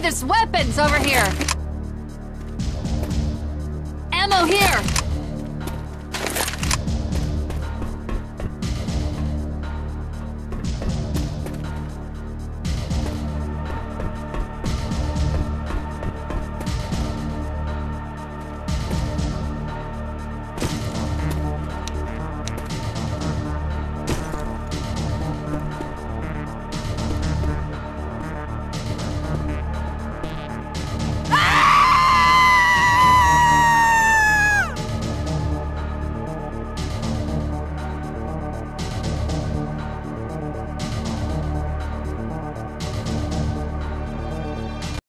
there's weapons over here! Ammo here!